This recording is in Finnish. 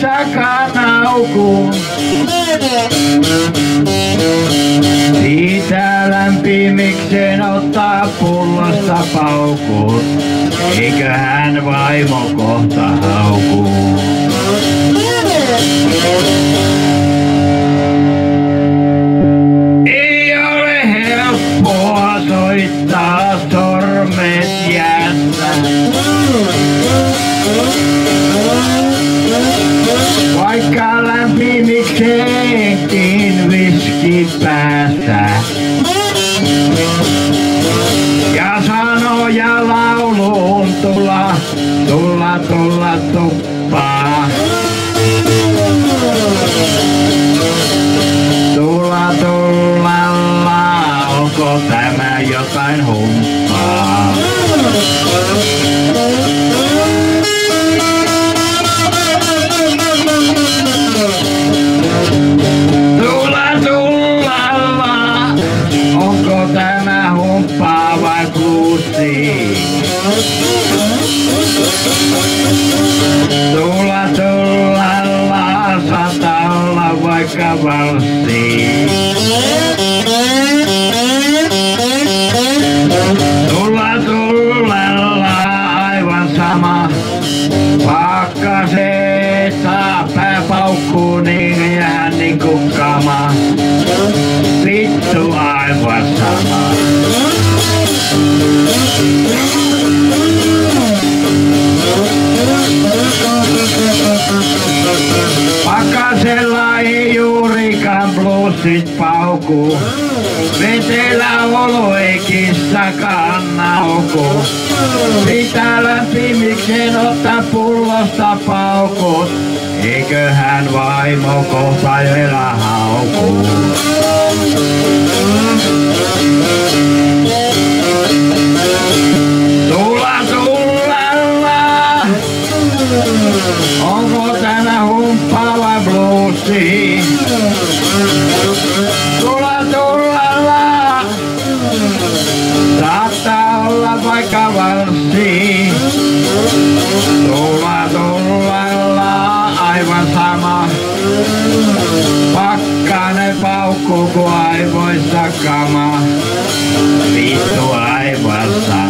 Kissakaan naukuu. Siitä lämpimikseen ottaa pullosta paukut. Eiköhän vaimo kohta haukuu. Ei ole helppoa soittaa jäässä. Päästä. Ja sanoja lauluun tulla, tulla, tulla tuppaa. Tulla, tulla, la, onko tämä jotain humppaa? Tulla, tulla, la, saattaa olla vaikka valssi. Tulla, tulla, la, aivan sama. Pakkasessa pää paukkuu niin jää niinku kama. Vittu aivan sama. Blussit pauku. Vetelä olo ei kissakaan nauku. Pitää lämpimikseen ottaa pullosta paukut. Eiköhän vaimo kohta vielä haukuu. Pakkanen paukkuu, kun aivoissa kama. Vittu aivan sama.